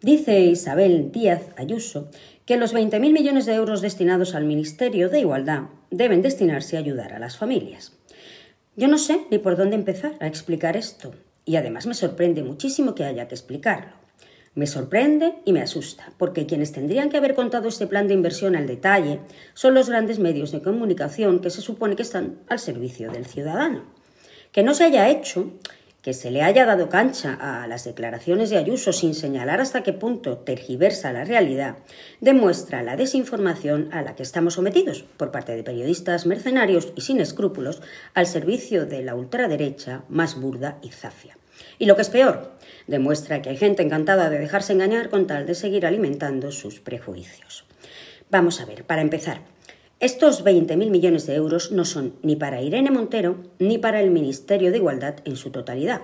Dice Isabel Díaz Ayuso que los 20.000 millones de euros destinados al Ministerio de Igualdad deben destinarse a ayudar a las familias. Yo no sé ni por dónde empezar a explicar esto, y además me sorprende muchísimo que haya que explicarlo. Me sorprende y me asusta, porque quienes tendrían que haber contado este plan de inversión al detalle son los grandes medios de comunicación que se supone que están al servicio del ciudadano. Que no se haya hecho que se le haya dado cancha a las declaraciones de Ayuso sin señalar hasta qué punto tergiversa la realidad, demuestra la desinformación a la que estamos sometidos por parte de periodistas mercenarios y sin escrúpulos al servicio de la ultraderecha más burda y zafia. Y lo que es peor, demuestra que hay gente encantada de dejarse engañar con tal de seguir alimentando sus prejuicios. Vamos a ver, para empezar, estos 20.000 millones de euros no son ni para Irene Montero ni para el Ministerio de Igualdad en su totalidad.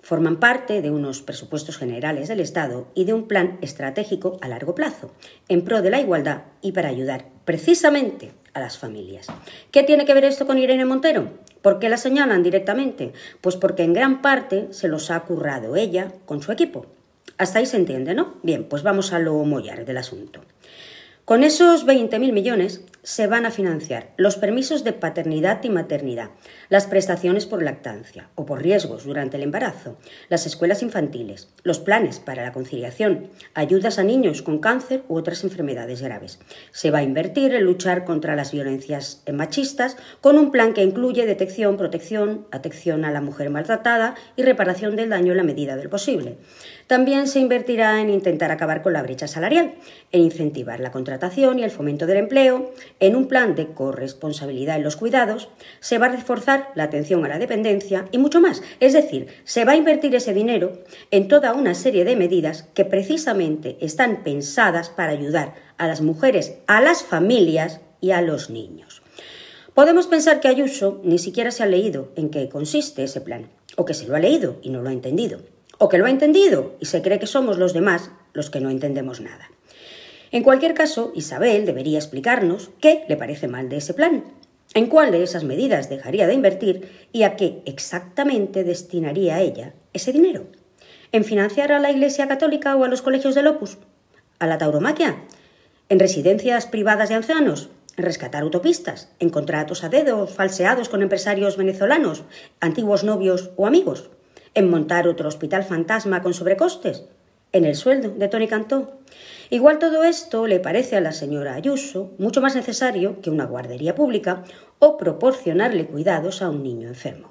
Forman parte de unos presupuestos generales del Estado y de un plan estratégico a largo plazo, en pro de la igualdad y para ayudar precisamente a las familias. ¿Qué tiene que ver esto con Irene Montero? ¿Por qué la señalan directamente? Pues porque en gran parte se los ha currado ella con su equipo. Hasta ahí se entiende, ¿no? Bien, pues vamos a lo mollar del asunto. Con esos 20.000 millones se van a financiar los permisos de paternidad y maternidad, las prestaciones por lactancia o por riesgos durante el embarazo, las escuelas infantiles, los planes para la conciliación, ayudas a niños con cáncer u otras enfermedades graves. Se va a invertir en luchar contra las violencias machistas con un plan que incluye detección, protección, atención a la mujer maltratada y reparación del daño en la medida del posible. También se invertirá en intentar acabar con la brecha salarial, en incentivar la contratación y el fomento del empleo, en un plan de corresponsabilidad en los cuidados, se va a reforzar la atención a la dependencia y mucho más. Es decir, se va a invertir ese dinero en toda una serie de medidas que precisamente están pensadas para ayudar a las mujeres, a las familias y a los niños. Podemos pensar que Ayuso ni siquiera se ha leído en qué consiste ese plan, o que se lo ha leído y no lo ha entendido o que lo ha entendido y se cree que somos los demás los que no entendemos nada. En cualquier caso, Isabel debería explicarnos qué le parece mal de ese plan, en cuál de esas medidas dejaría de invertir y a qué exactamente destinaría ella ese dinero. ¿En financiar a la Iglesia Católica o a los colegios del Opus? ¿A la tauromaquia? ¿En residencias privadas de ancianos? ¿En rescatar autopistas? ¿En contratos a dedo falseados con empresarios venezolanos, antiguos novios o amigos? en montar otro hospital fantasma con sobrecostes, en el sueldo de Tony Cantó. Igual todo esto le parece a la señora Ayuso mucho más necesario que una guardería pública o proporcionarle cuidados a un niño enfermo.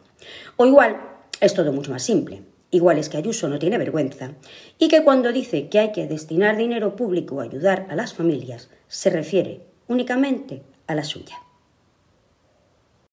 O igual es todo mucho más simple. Igual es que Ayuso no tiene vergüenza y que cuando dice que hay que destinar dinero público a ayudar a las familias se refiere únicamente a la suya.